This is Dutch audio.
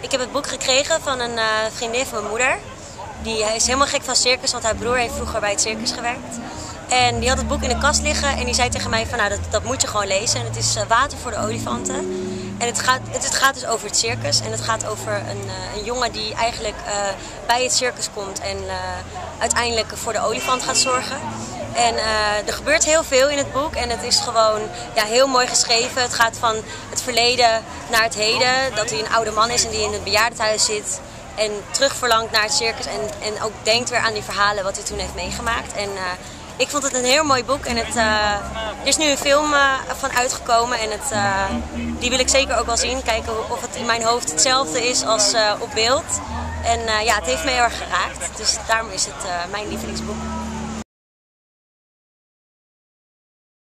Ik heb het boek gekregen van een eh, vriendin van mijn moeder. Die is helemaal gek van circus, want haar broer heeft vroeger bij het circus gewerkt. En die had het boek in de kast liggen en die zei tegen mij van nou dat, dat moet je gewoon lezen. En het is eh, Water voor de olifanten. En het gaat, het, het, gaat dus over het circus en het gaat over een, eh, een jongen die eigenlijk bij het circus komt en uiteindelijk voor de olifant gaat zorgen. En uh, er gebeurt heel veel in het boek en het is gewoon ja, heel mooi geschreven. Het gaat van het verleden naar het heden. Dat hij een oude man is en die in het bejaardenhuis zit. En terugverlangt naar het circus en, en ook denkt weer aan die verhalen wat hij toen heeft meegemaakt. En uh, ik vond het een heel mooi boek en het, uh, er is nu een film van uitgekomen en het, die wil ik zeker ook wel zien. Kijken of het in mijn hoofd hetzelfde is als op beeld. En ja, het heeft me heel erg geraakt. Dus daarom is het mijn lievelingsboek.